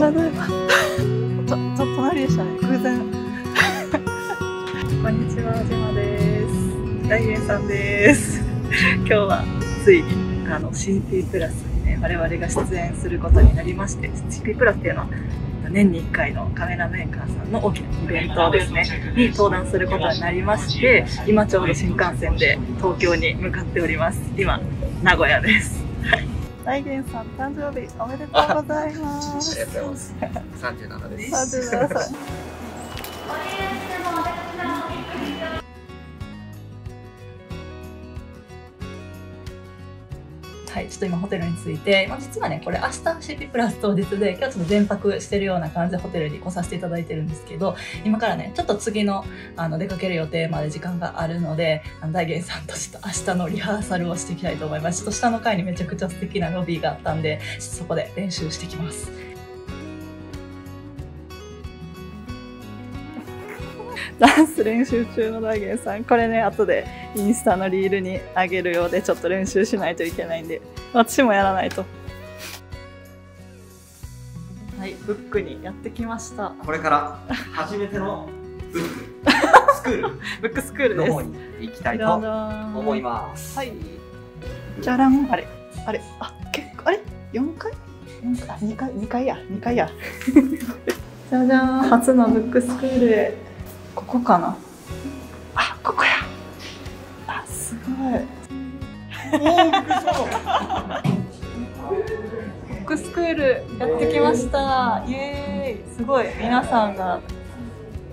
ただいま。ちょ、ちょ、隣でしたね。偶然。こんにちは、じまです。大元さんです。今日はついにあの CP プラスにね、我々が出演することになりまして、CP プラスっていうのは年に1回のカメラメーカーさんの大きなイベントですね、に登壇することになりまして、今ちょうど新幹線で東京に向かっております。今、名古屋です。はい。大元さん、誕生日おめでとうございます。ありがとうございます。三十七です。さてくだはい、ちょっと今ホテルに着いて、まあ、実はね、これ明日 CP プラス当日で、今日ちょっと全泊してるような感じでホテルに来させていただいてるんですけど、今からね、ちょっと次のあの出かける予定まで時間があるので、あの大元さんとちょっと明日のリハーサルをしていきたいと思います。ちょっと下の階にめちゃくちゃ素敵なロビーがあったんで、ちょっとそこで練習してきます。ダンス練習中の大元さん、これね、後でインスタのリールにあげるようで、ちょっと練習しないといけないんで、私もやらないと。はい、ブックにやってきました。これから初めてのブックスクール ブックスクールです。の方に行きたいと思います。はい。じゃらん。あれ、あれ、あ、結構、あれ、四回？四回、あ二回、二回や、二回や。じゃじゃーん、初のブックスクールへ。ここかな？あ、ここや。あ、すごい。ブックスクールやってきました。イエーイ。すごい、皆さんが。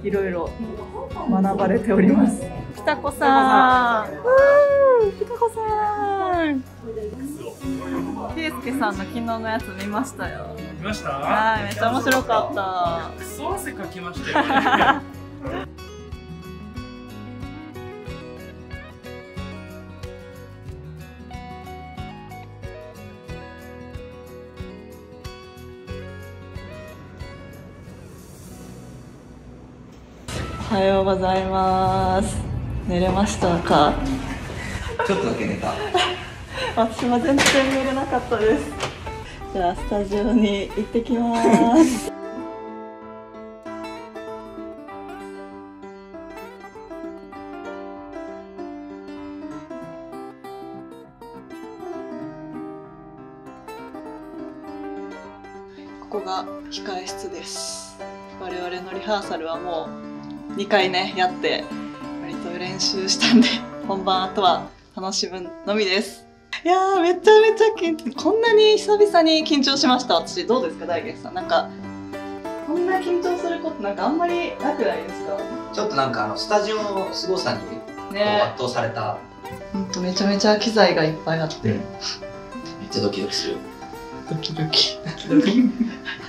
いろいろ学ばれております。きたこさん。うーきたこさん。けいすけさんの昨日のやつ見ましたよ。見ました？はい、めっちゃ面白かっクソ汗かきましたよ、ね。おはようございます。寝れましたか？ちょっとだけ寝た。私は全然寝れなかったです。じゃあスタジオに行ってきます。ここが控え室です。我々のリハーサルはもう2回ねやって割と練習したんで 本番あとは楽しむのみです。いやーめちゃめちゃ緊張こんなに久々に緊張しました私どうですか大元さんなんかこんな緊張することなんかあんまりなくないですか？ちょっとなんかあのスタジオの凄さにね圧倒された。ほんとめちゃめちゃ機材がいっぱいあって、めっちゃドキドキする。ドキドキ。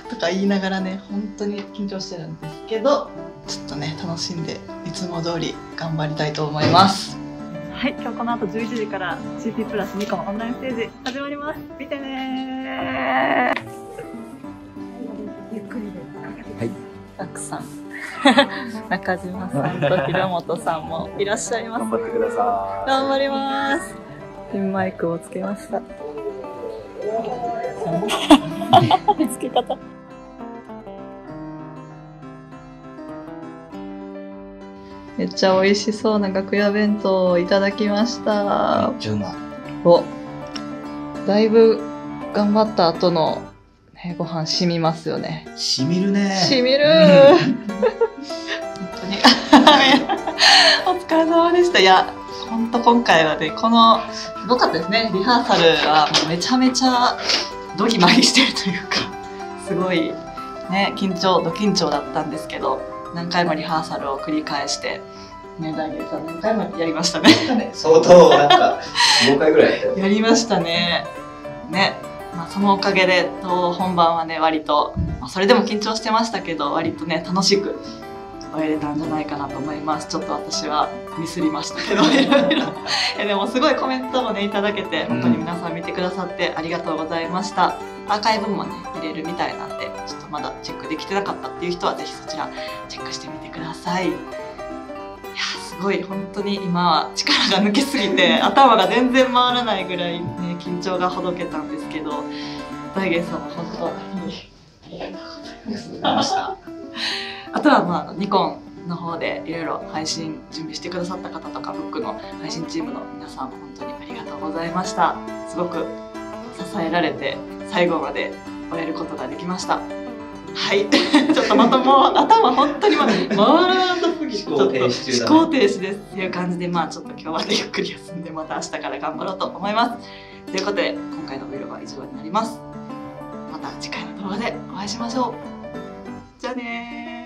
とか言いながらね本当に緊張してるんですけどちょっとね楽しんでいつも通り頑張りたいと思います。はい今日この後11時から CP プラス2個のオンラインステージ始まります。見てねゆっくりではい。たくさん。中島さんと平本さんもいらっしゃいます。張ってくださ頑張ります。ピンマイクをつけましたつけ方めっちゃ美味しそうな楽屋弁当をいただきました。めっちゃうまい。おだいぶ頑張った後の、ね、ご飯染みますよね。しみるね。染みる。うん。本当に。お疲れ様でした。いや本当今回はねこのすごかったですねリハーサルはもうめちゃめちゃドギマギしてるというかすごいね緊張ド緊張だったんですけど何回もリハーサルを繰り返してね大元さん何回もやりましたねね相当なんか5回ぐらいや。やりましたね。ね。まあ、そのおかげで、と本番はね、割と、まあ、それでも緊張してましたけど、割とね、楽しく終えれたんじゃないかなと思います。ちょっと私はミスりましたけど、いろいろ。えでも、すごいコメントもね、いただけて、本当に皆さん見てくださってありがとうございました。アーカイブもね、入れるみたいなんで、ちょっとまだチェックできてなかったっていう人は、ぜひそちらチェックしてみてください。いや、すごい本当に今は力が抜けすぎて 頭が全然回らないぐらい、ね、緊張がほどけたんですけど大元さんも本当にありがとうございました。あとはまあニコンの方でいろいろ配信準備してくださった方とかブックの配信チームの皆さん本当にありがとうございました。すごく支えられて最後まで終えることができました。はい。ちょっとまたもう頭本当にまだ回らなすぎて。思考停止思考停止です。っていう感じでまあちょっと今日はゆっくり休んでまた明日から頑張ろうと思います。ということで今回の Vlog は以上になります。また次回の動画でお会いしましょう。じゃあねー